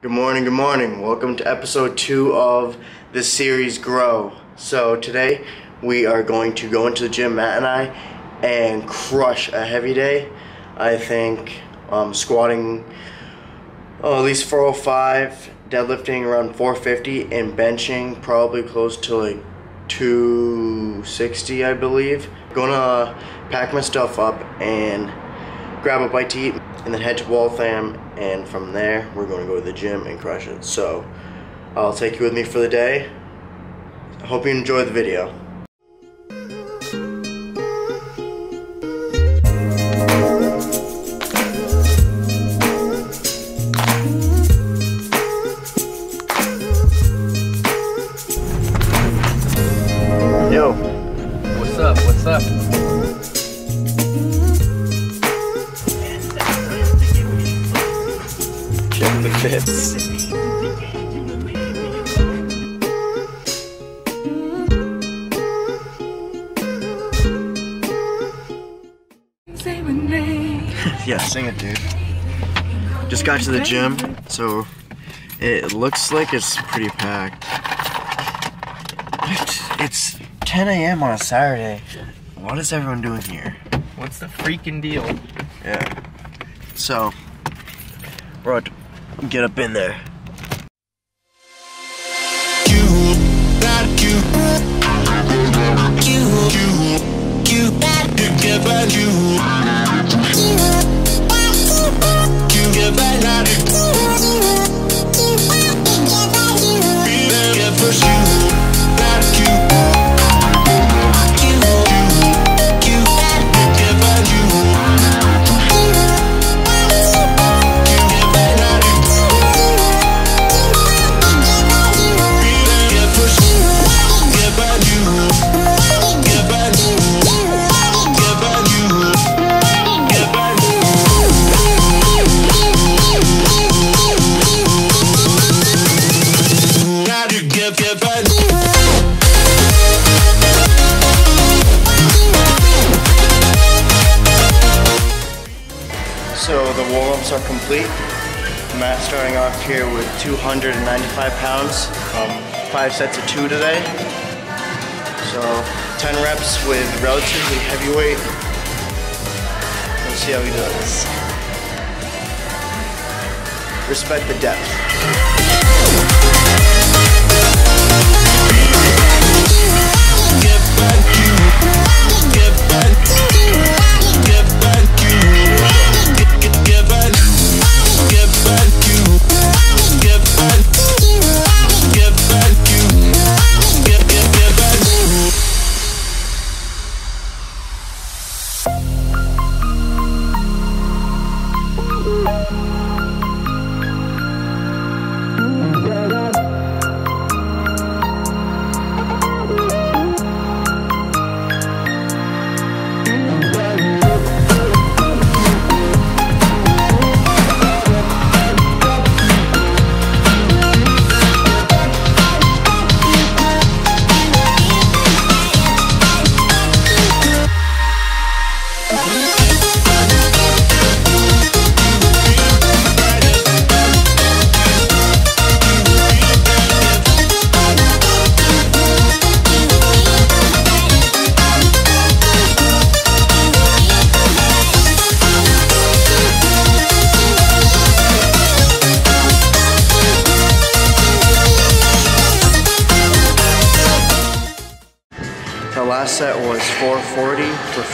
Good morning, good morning. Welcome to episode two of the series Grow. So today we are going to go into the gym, Matt and I, and crush a heavy day. I think um, squatting oh, at least 405, deadlifting around 450, and benching probably close to like 260, I believe. Gonna pack my stuff up and grab a bite to eat, and then head to Waltham, and from there we're going to go to the gym and crush it. So I'll take you with me for the day. I hope you enjoy the video. Yo, What's up? What's up? Check the fits. Say my name. Yeah, sing it, dude. Just got to the gym, so it looks like it's pretty packed. What? It's 10 a.m. on a Saturday. What is everyone doing here? What's the freaking deal? Yeah. So, we're about to get up in there. 195 pounds. Um, five sets of two today. So 10 reps with relatively heavy weight. Let's see how he does. Respect the depth. Get back to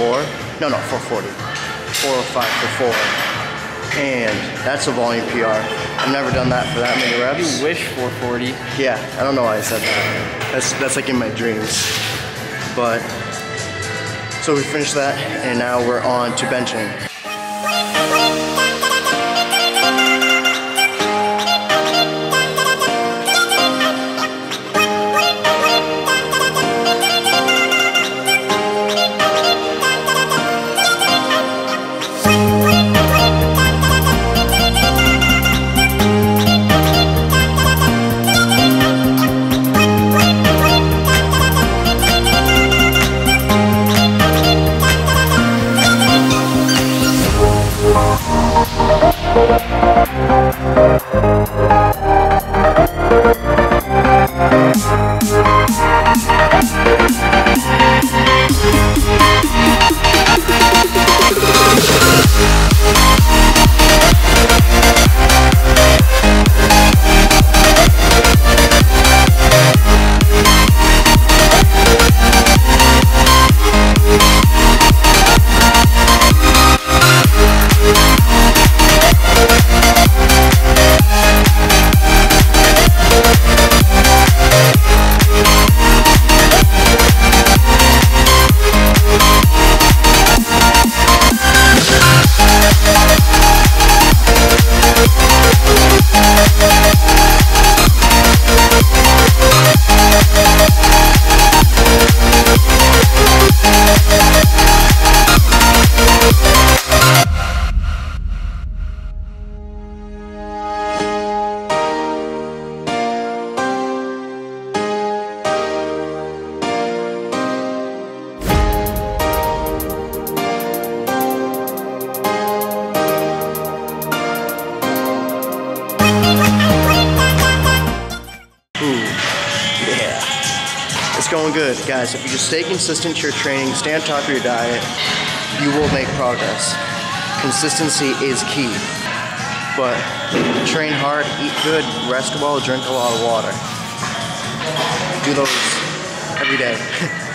4, no, no, 440, 405 for 4. And that's a volume PR. I've never done that for that many reps. You wish 440. Yeah, I don't know why I said that. That's, that's like in my dreams. But, so we finished that, and now we're on to benching. Going good. Guys, if you just stay consistent to your training, stay on top of your diet, you will make progress. Consistency is key. But train hard, eat good, rest well, drink a lot of water. Do those every day.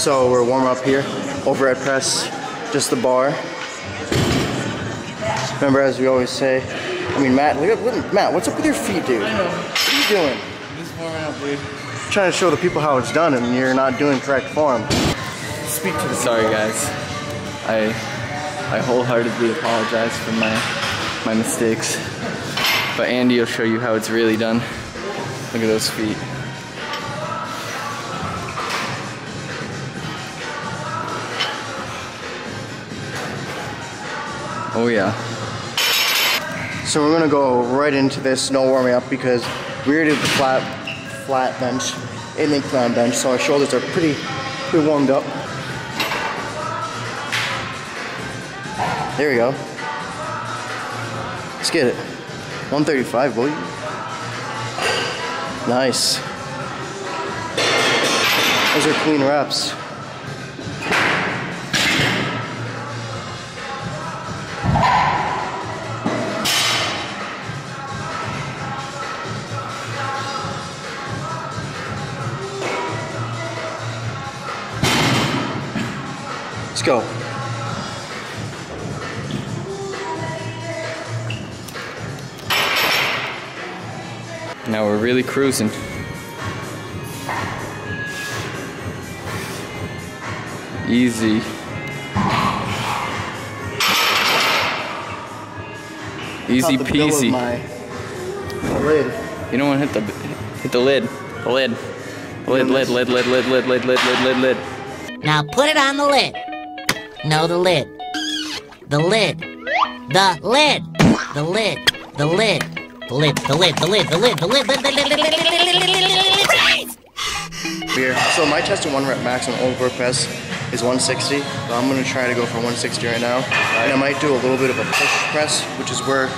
So we're warm up here, overhead press, just the bar. Remember, as we always say, I mean, Matt, look at, look, Matt, what's up with your feet, dude? What are you doing? Just warming up, dude. trying to show the people how it's done, and you're not doing correct form. Speak to the Sorry, guys. I I wholeheartedly apologize for my my mistakes. But Andy will show you how it's really done. Look at those feet. Oh yeah. So we're gonna go right into this, no warming up, because we already did the flat, flat bench, and incline bench, so our shoulders are pretty, pretty warmed up. There we go. Let's get it. 135, will you? Nice. Those are clean reps. Let's go. Now we're really cruising. Easy. Easy Caught the peasy. my lid. You don't want to hit the hit the lid. The lid. Lid, lid, lid, lid, lid, lid, lid, lid, lid, lid, lid. Now put it on the lid. No, the lid. The lid. The lid. The lid. The lid. The lid. The lid. The lid. The lid. The lid. The lid. The lid. The lid. Here. So my tested one rep max on overhead press is 160. So I'm gonna try to go for 160 right now. And I might do a little bit of a push press, which is where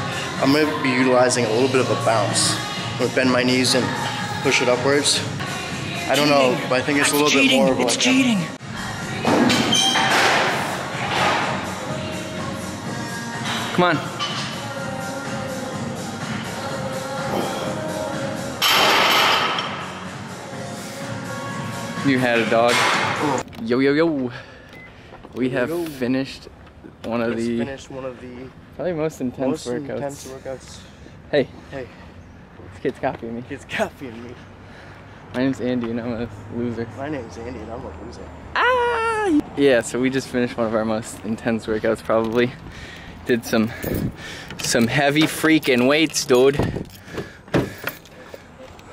I'm gonna be utilizing a little bit of a bounce. I'm gonna bend my knees and push it upwards. I don't know, but I think it's a little bit more of like a- Come on. You had a dog. Yo, yo, yo. We have yo. finished one of Let's the finish one of the probably most intense most workouts. intense workouts. Hey, Hey, this kid's copying me. Kid's copying me. My name's Andy and I'm a loser. My name's Andy and I'm a loser. Ah! Yeah, so we just finished one of our most intense workouts probably. Did some some heavy freaking weights, dude.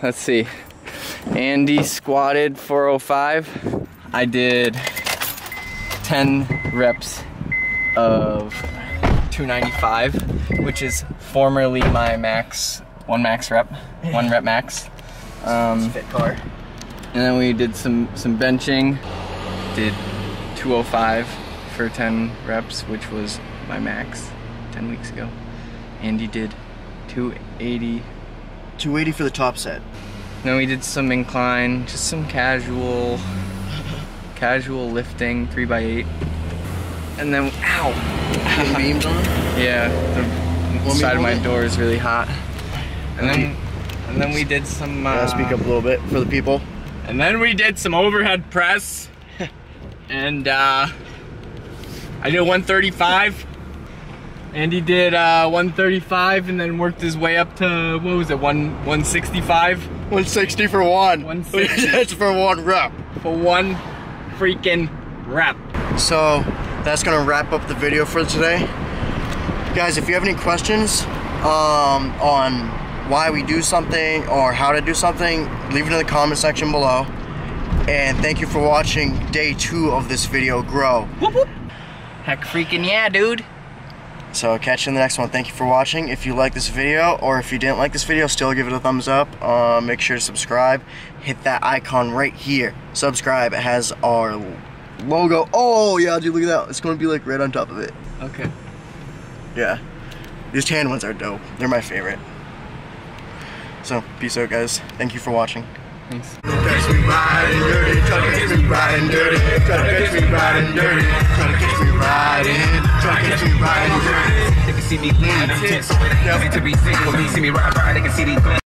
Let's see. Andy squatted 405. I did 10 reps of 295, which is formerly my max, one max rep, one rep max. Um, Fit car. and then we did some some benching. Did 205 for 10 reps, which was my max 10 weeks ago. Andy did 280. 280 for the top set. Then we did some incline, just some casual, casual lifting, three by eight. And then, ow, Getting beams on. yeah, the side of my it? door is really hot. And then, and then we did some. Uh, Gotta speak up a little bit for the people. And then we did some overhead press. and uh, I did 135. Andy did uh, 135 and then worked his way up to, what was it, one, 165 160 for one. 160. That's for one rep. for one freaking rep. So that's gonna wrap up the video for today. Guys, if you have any questions um, on why we do something or how to do something, leave it in the comment section below. And thank you for watching day two of this video grow. Heck freaking yeah, dude. So catch you in the next one. Thank you for watching. If you like this video or if you didn't like this video, still give it a thumbs up. Uh, make sure to subscribe. Hit that icon right here. Subscribe. It has our logo. Oh yeah, dude, look at that. It's gonna be like right on top of it. Okay. Yeah. These tan ones are dope. They're my favorite. So, peace out, guys. Thank you for watching. Thanks. Me riding dirty, try to catch me riding dirty, try to catch me riding dirty, try to catch me riding, try to catch me riding dirty. They can see me lean, intense, nothing to be seen. When they see me ride, ride, they can see these.